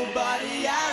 nobody out.